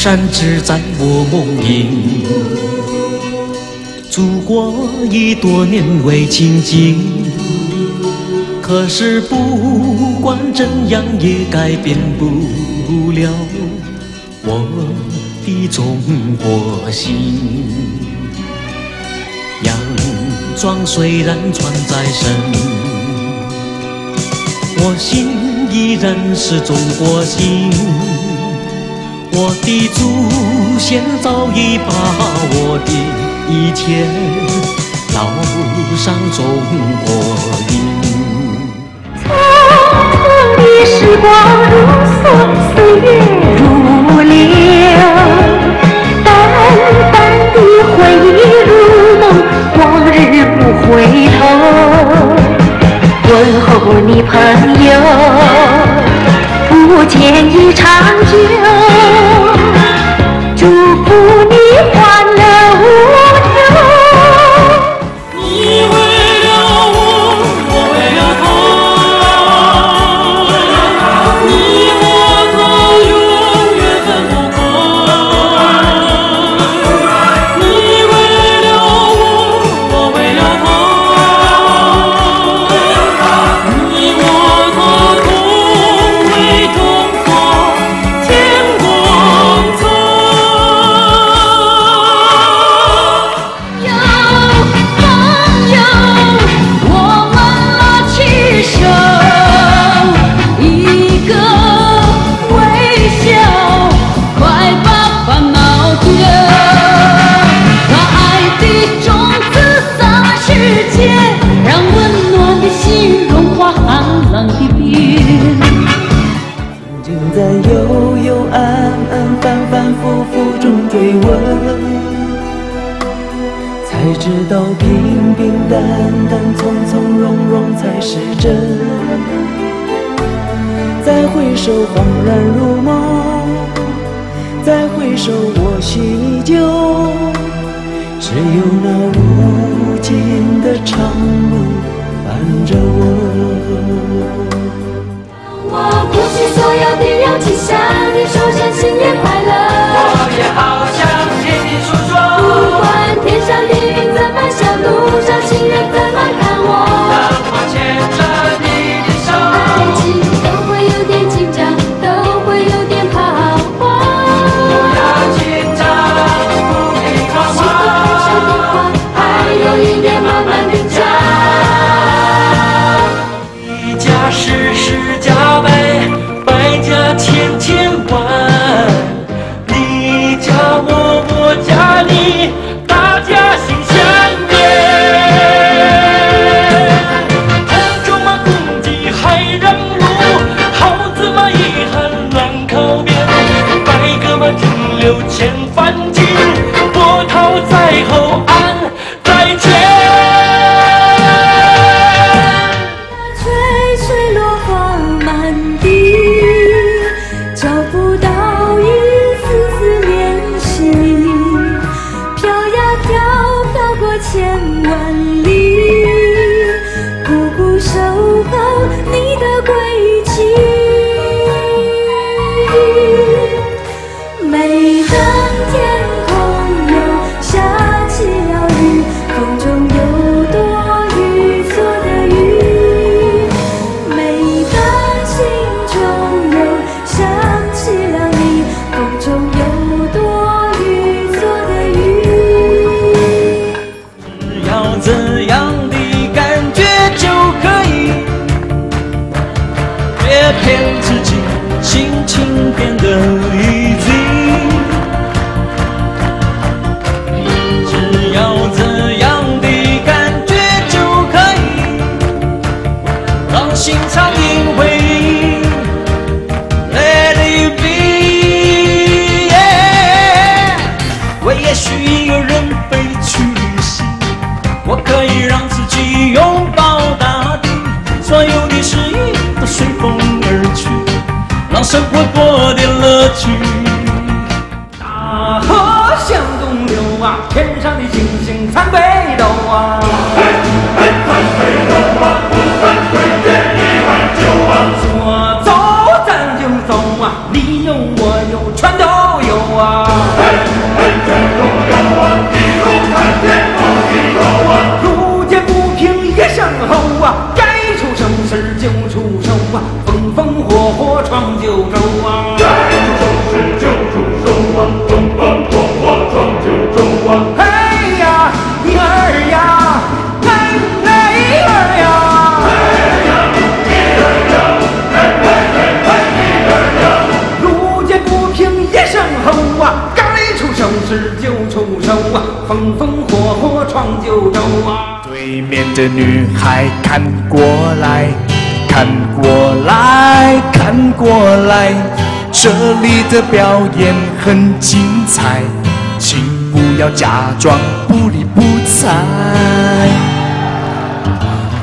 山只在我梦萦。祖国已多年未亲近，可是不管怎样也改变不了我的中国心。洋装虽然穿在身，我心依然是中国心。我的祖先早已把我的一切烙上中国印。匆匆的时光如梭，岁月如流，淡淡的回忆如梦，往日不回头。问候你朋友，不见已长久。知道平平淡淡、从从容容才是真。再回首，恍然如梦；再回首，我心依旧。只有那无尽的长路伴着我。我鼓起所有的勇气，向你说声新年快乐。我多点乐趣。大河向东流啊，天上的星星参北斗啊。嘿嘿，参北斗，不，走，咱就走，你有我有全都有。嘿嘿，全都有，一路看天，路见不平一声吼，该出手时就出手啊。风火火闯九州啊！该出手时就出手啊！风风火火闯九州啊！嘿呀，二呀，嘿哎儿呀，嘿呀，儿呀，嘿哎嘿哎儿呀！路见不平一声吼啊！该出手时就出手啊！风风火火闯九州啊！对面的女孩看过来。看过来，看过来，这里的表演很精彩，请不要假装不理不睬。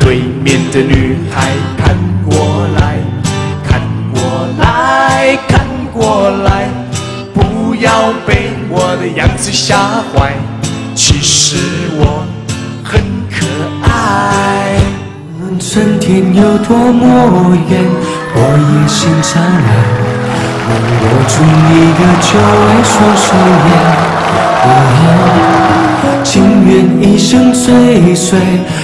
对面的女孩看过来，看过来，看过来，不要被我的样子吓坏，其实天有多么远，我也心常来。能握住你的久违双手烟。我情愿一生追随，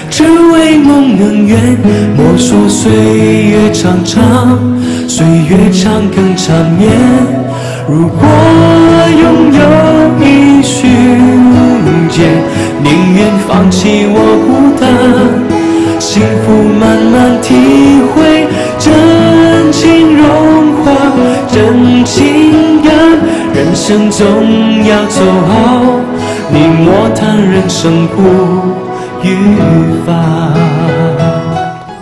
只为梦能圆。莫说岁月长长，岁月长更长眠。如果拥有生总要走好，你莫谈人生苦与烦。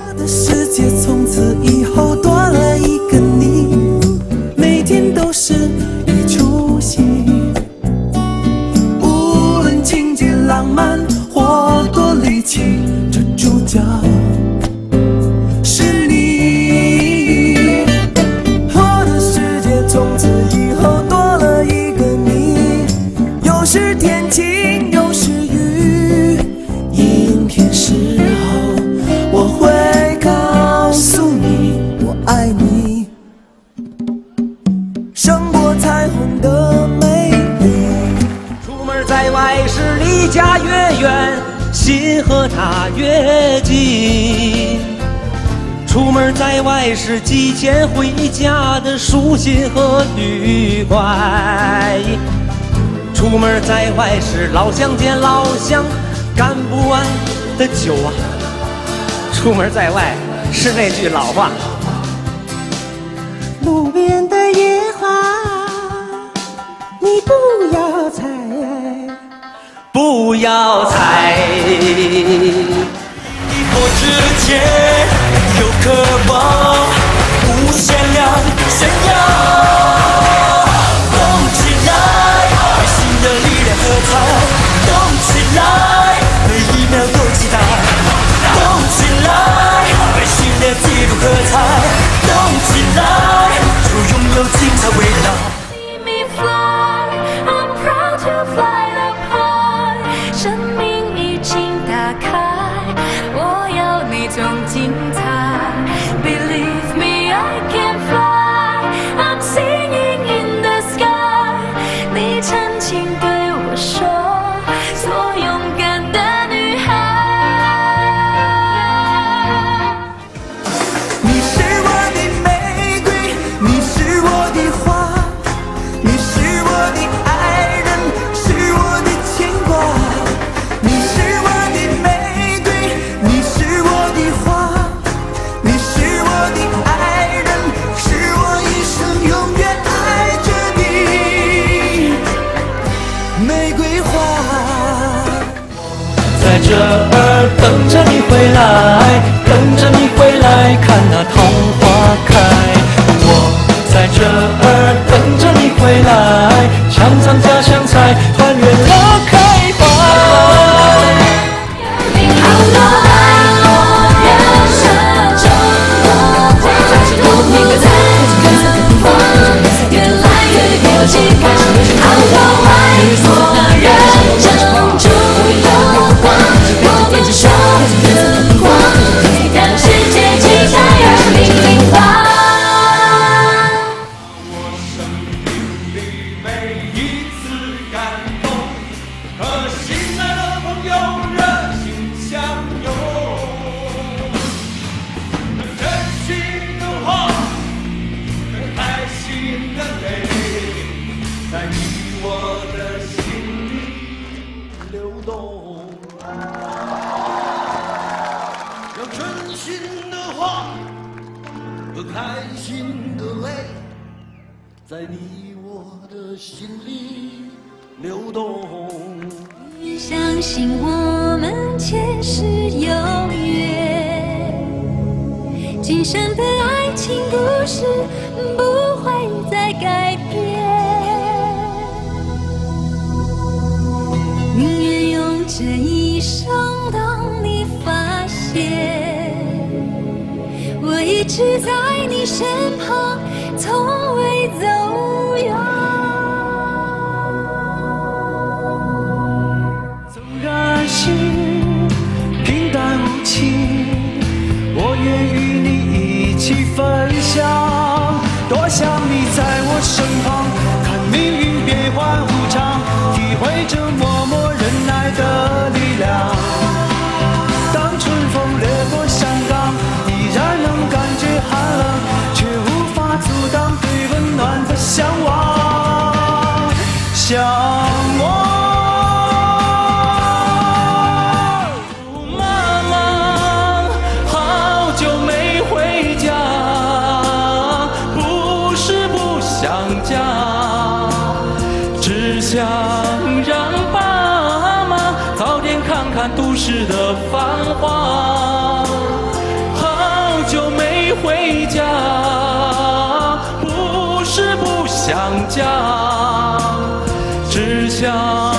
我的世界从此以后多了一个你，每天都是一出戏。无论情节浪漫或多离奇，这主角心和他越近。出门在外是寄钱回家的舒心和愉快。出门在外是老乡见老乡，干不完的酒啊。出门在外是那句老话，路边的野花，你不。不要猜。一步之间有渴望，在这儿等着你回来，等着你回来看那桃花开心的泪。在你我的心里流动。相信我们前世有约，今生的爱情故事不会再改变。宁愿用这一生等你发现，我一直在谁向往。妈妈，好久没回家，不是不想家，只想让爸妈早点看看都市的繁华。好久没回家，不是不想家。只想